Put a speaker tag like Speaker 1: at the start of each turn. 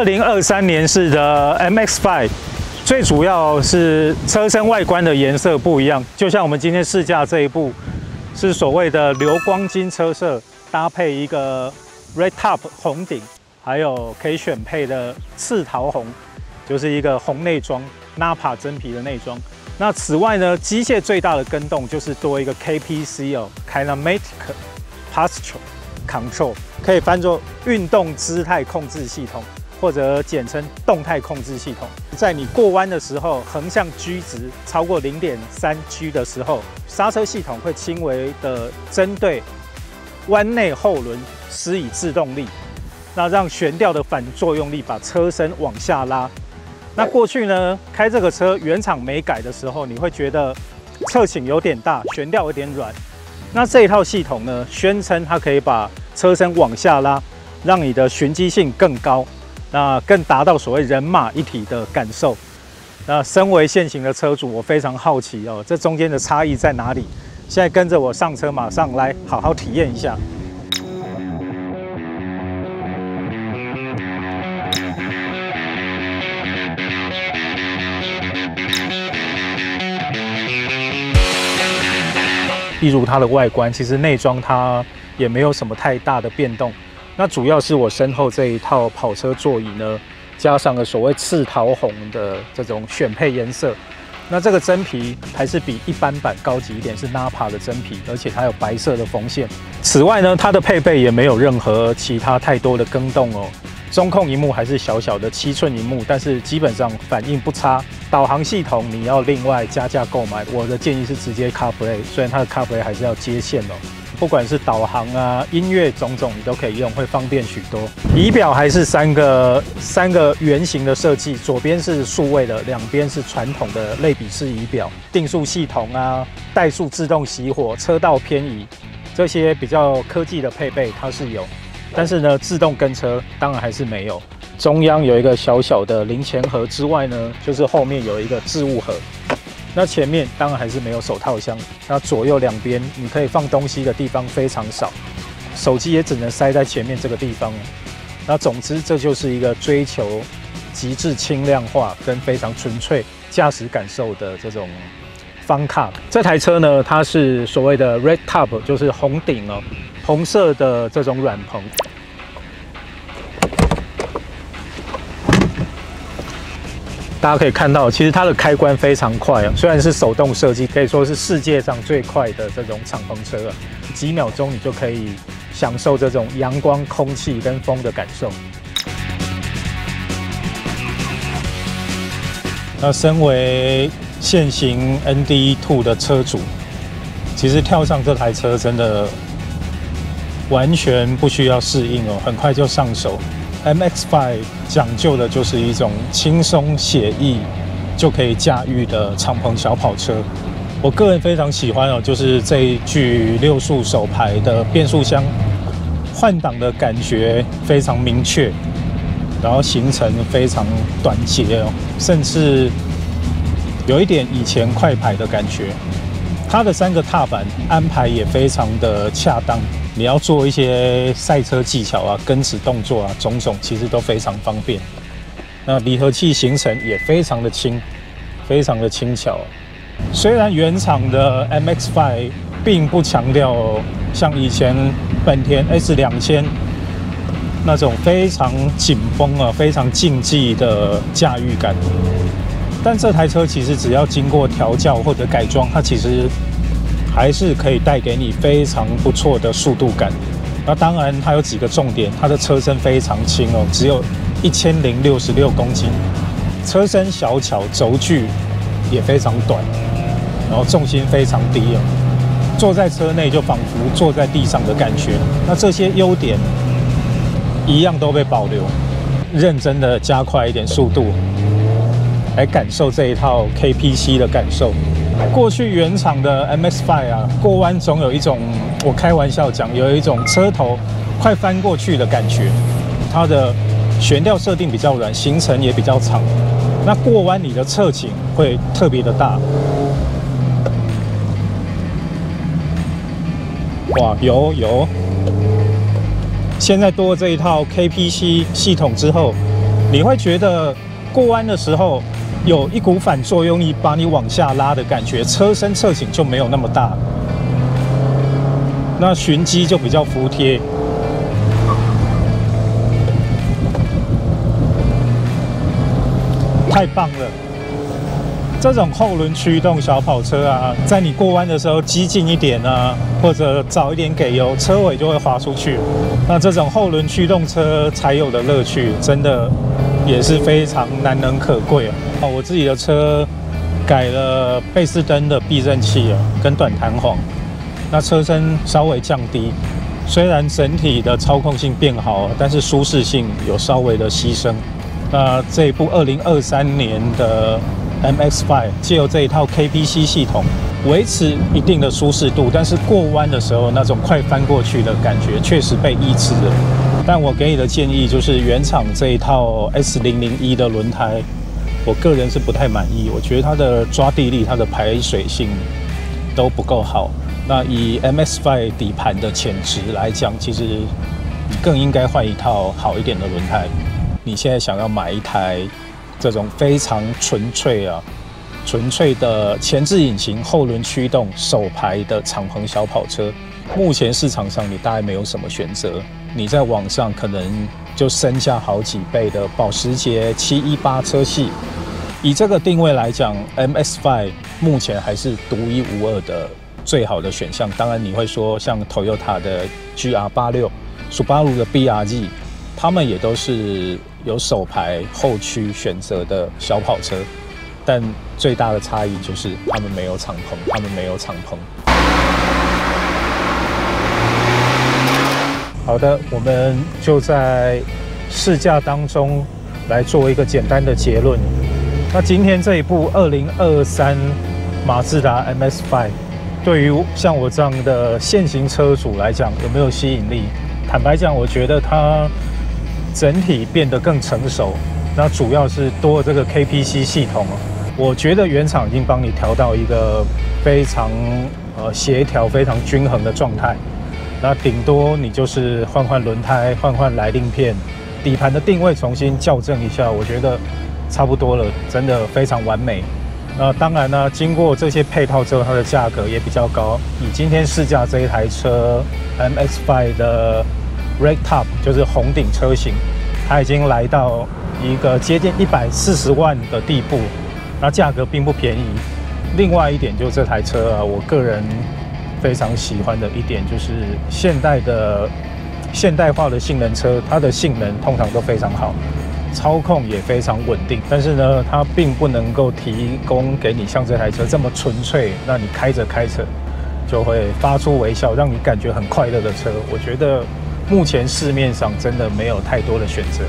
Speaker 1: 二零二三年式的 MX-5，最主要是车身外观的颜色不一样，就像我们今天试驾这一部，是所谓的流光金车色，搭配一个 Red Top 红顶，还有可以选配的赤桃红，就是一个红内装，Napa 真皮的内装。那此外呢，机械最大的跟动就是多一个 KPC 哦，Kinematic Posture Control，可以翻作运动姿态控制系统。或者简称动态控制系统，在你过弯的时候，横向 G 值超过零点三 G 的时候，刹车系统会轻微的针对弯内后轮施以制动力，那让悬吊的反作用力把车身往下拉。那过去呢，开这个车原厂没改的时候，你会觉得侧倾有点大，悬吊有点软。那这一套系统呢，宣称它可以把车身往下拉，让你的循迹性更高。那更达到所谓人马一体的感受。那身为现行的车主，我非常好奇哦，这中间的差异在哪里？现在跟着我上车，马上来好好体验一下。例如它的外观，其实内装它也没有什么太大的变动。那主要是我身后这一套跑车座椅呢，加上了所谓赤桃红的这种选配颜色。那这个真皮还是比一般版高级一点，是 Napa 的真皮，而且它有白色的缝线。此外呢，它的配备也没有任何其他太多的更动哦。中控荧幕还是小小的七寸荧幕，但是基本上反应不差。导航系统你要另外加价购买，我的建议是直接 CarPlay，虽然它的 CarPlay 还是要接线哦。不管是导航啊、音乐种种，你都可以用，会方便许多。仪表还是三个三个圆形的设计，左边是数位的，两边是传统的类比式仪表。定速系统啊、怠速自动熄火、车道偏移这些比较科技的配备它是有，但是呢，自动跟车当然还是没有。中央有一个小小的零钱盒之外呢，就是后面有一个置物盒。那前面当然还是没有手套箱，那左右两边你可以放东西的地方非常少，手机也只能塞在前面这个地方。那总之，这就是一个追求极致轻量化跟非常纯粹驾驶感受的这种方卡。这台车呢，它是所谓的 Red Top，就是红顶哦，红色的这种软棚。大家可以看到，其实它的开关非常快啊，虽然是手动设计，可以说是世界上最快的这种敞篷车啊，几秒钟你就可以享受这种阳光、空气跟风的感受。那身为现行 ND Two 的车主，其实跳上这台车真的完全不需要适应哦，很快就上手。MX-5 讲究的就是一种轻松写意就可以驾驭的敞篷小跑车。我个人非常喜欢哦，就是这一具六速手排的变速箱，换挡的感觉非常明确，然后行程非常短捷哦，甚至有一点以前快排的感觉。它的三个踏板安排也非常的恰当。你要做一些赛车技巧啊、跟齿动作啊，种种其实都非常方便。那离合器行程也非常的轻，非常的轻巧。虽然原厂的 MX-5 并不强调像以前本田 S 两千那种非常紧绷啊、非常竞技的驾驭感，但这台车其实只要经过调教或者改装，它其实。还是可以带给你非常不错的速度感。那当然，它有几个重点，它的车身非常轻哦，只有一千零六十六公斤，车身小巧，轴距也非常短，然后重心非常低哦，坐在车内就仿佛坐在地上的感觉。那这些优点一样都被保留，认真的加快一点速度，来感受这一套 KPC 的感受。过去原厂的 MX-5 啊，过弯总有一种，我开玩笑讲，有一种车头快翻过去的感觉。它的悬吊设定比较软，行程也比较长，那过弯你的侧倾会特别的大。哇，有有！现在多了这一套 KPC 系统之后，你会觉得过弯的时候有一股反作用力把你往下拉的感觉，车身侧倾就没有那么大，那循迹就比较服帖。太棒了！这种后轮驱动小跑车啊，在你过弯的时候激进一点啊，或者早一点给油，车尾就会滑出去。那这种后轮驱动车才有的乐趣，真的也是非常难能可贵啊！我自己的车改了倍斯登的避震器啊，跟短弹簧，那车身稍微降低，虽然整体的操控性变好，但是舒适性有稍微的牺牲。那这部二零二三年的 MX-5，借由这一套 KPC 系统，维持一定的舒适度，但是过弯的时候那种快翻过去的感觉确实被抑制了。但我给你的建议就是，原厂这一套 S 零零一的轮胎，我个人是不太满意。我觉得它的抓地力、它的排水性都不够好。那以 MX-5 底盘的潜质来讲，其实你更应该换一套好一点的轮胎。你现在想要买一台这种非常纯粹啊、纯粹的前置引擎、后轮驱动、手排的敞篷小跑车，目前市场上你大概没有什么选择。你在网上可能就升下好几倍的保时捷七一八车系，以这个定位来讲，MS5 目前还是独一无二的最好的选项。当然你会说像 Toyota 的 GR 八六、斯巴鲁的 BRZ，他们也都是。有手排后驱选择的小跑车，但最大的差异就是他们没有敞篷，他们没有敞篷。好的，我们就在试驾当中来做一个简单的结论。那今天这一部二零二三马自达 MS5，对于像我这样的现行车主来讲，有没有吸引力？坦白讲，我觉得它。整体变得更成熟，那主要是多了这个 KPC 系统我觉得原厂已经帮你调到一个非常呃协调、非常均衡的状态。那顶多你就是换换轮胎、换换来令片，底盘的定位重新校正一下，我觉得差不多了，真的非常完美。那当然呢，经过这些配套之后，它的价格也比较高。以今天试驾这一台车 MX-5 的。Red Top 就是红顶车型，它已经来到一个接近一百四十万的地步，那价格并不便宜。另外一点就是这台车啊，我个人非常喜欢的一点就是现代的现代化的性能车，它的性能通常都非常好，操控也非常稳定。但是呢，它并不能够提供给你像这台车这么纯粹，那你开着开着就会发出微笑，让你感觉很快乐的车。我觉得。目前市面上真的没有太多的选择。